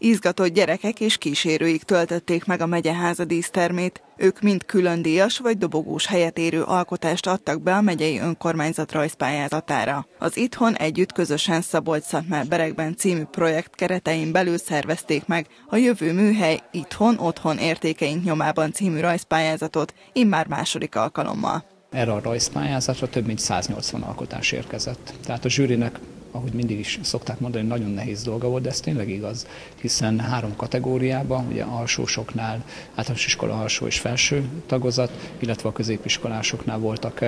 Izgatott gyerekek és kísérőik töltötték meg a megyeháza dísztermét. Ők mind külön díjas vagy dobogós helyet érő alkotást adtak be a megyei önkormányzat rajzpályázatára. Az Itthon együtt közösen szabolcs szatmár berekben című projekt keretein belül szervezték meg a jövő műhely Itthon otthon értékeink nyomában című rajzpályázatot immár második alkalommal. Erre a rajzpályázatra több mint 180 alkotás érkezett. Tehát a zsűrinek ahogy mindig is szokták mondani, nagyon nehéz dolga volt, de ez tényleg igaz, hiszen három kategóriában, ugye alsósoknál, általános iskola alsó és felső tagozat, illetve a középiskolásoknál voltak,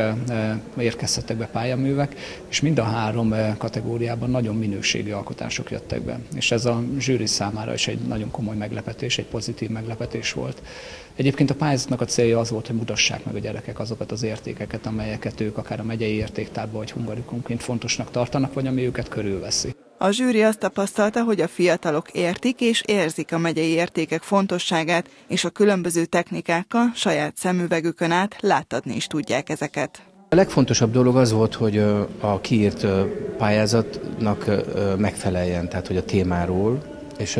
érkeztek be pályaművek, és mind a három kategóriában nagyon minőségi alkotások jöttek be. És ez a zsűri számára is egy nagyon komoly meglepetés, egy pozitív meglepetés volt. Egyébként a pályázatnak a célja az volt, hogy mutassák meg a gyerekek azokat az értékeket, amelyeket ők akár a megyei értéktárban vagy hungarikumként fontosnak tartanak, vagy ami őket körülveszi. A zsűri azt tapasztalta, hogy a fiatalok értik és érzik a megyei értékek fontosságát, és a különböző technikákkal saját szemüvegükön át láttatni is tudják ezeket. A legfontosabb dolog az volt, hogy a kiírt pályázatnak megfeleljen, tehát hogy a témáról, és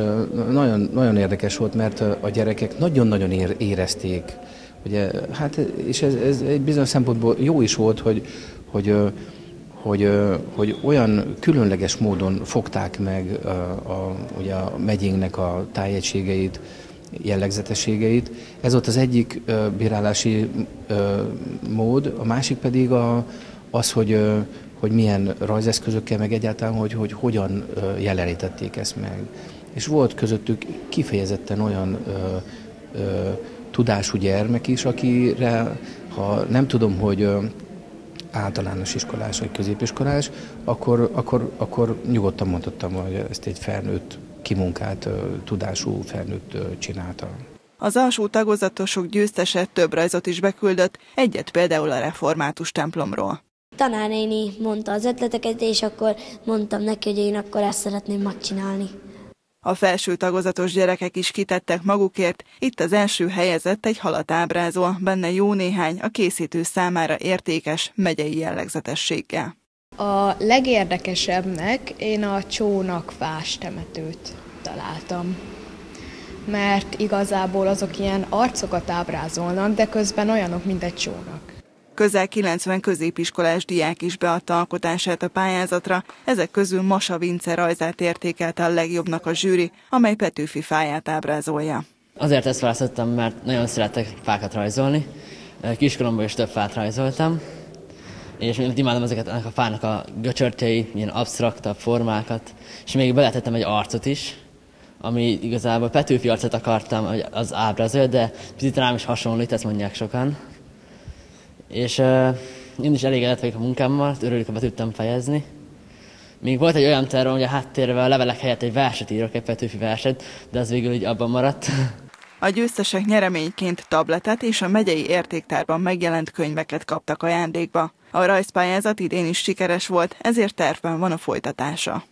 nagyon, nagyon érdekes volt, mert a gyerekek nagyon-nagyon érezték, ugye, hát, és ez, ez egy bizonyos szempontból jó is volt, hogy, hogy, hogy, hogy olyan különleges módon fogták meg a, a, ugye a megyénknek a tájegységeit, jellegzetességeit. Ez volt az egyik bírálási mód, a másik pedig a, az, hogy, hogy milyen rajzeszközökkel, meg egyáltalán, hogy, hogy hogyan jelenítették ezt meg és volt közöttük kifejezetten olyan ö, ö, tudású gyermek is, akire, ha nem tudom, hogy általános iskolás vagy középiskolás, akkor, akkor, akkor nyugodtan mondhattam, hogy ezt egy felnőtt, kimunkált, tudású felnőtt csinálta. Az alsó tagozatosok győztese több rajzot is beküldött, egyet például a református templomról. Tanárnéni mondta az ötleteket, és akkor mondtam neki, hogy én akkor ezt szeretném megcsinálni. A felső tagozatos gyerekek is kitettek magukért, itt az első helyezett egy halat ábrázol, benne jó néhány a készítő számára értékes megyei jellegzetességgel. A legérdekesebbnek én a csónakfás temetőt találtam mert igazából azok ilyen arcokat ábrázolnak, de közben olyanok, mint egy csónak. Közel 90 középiskolás diák is beadta alkotását a pályázatra, ezek közül Masa Vince rajzát értékelte a legjobbnak a zsűri, amely Petőfi fáját ábrázolja. Azért ezt választottam, mert nagyon szeretek fákat rajzolni. Kiskoromban is több fát rajzoltam, és imádom ezeket a fának a göcsörtjei, ilyen absztraktabb formákat, és még beletettem egy arcot is, ami igazából Petőfi arcot akartam az ábrázol, de picit rám is hasonlít, ezt mondják sokan és uh, én is elégedett vagyok a munkámmal, örülök, hogy be tudtam fejezni. Még volt egy olyan terve, hogy a háttérben a levelek helyett egy verset írok, egy Petőfi verset, de az végül így abban maradt. A győztesek nyereményként tabletet és a megyei értéktárban megjelent könyveket kaptak ajándékba. A rajzpályázat idén is sikeres volt, ezért tervben van a folytatása.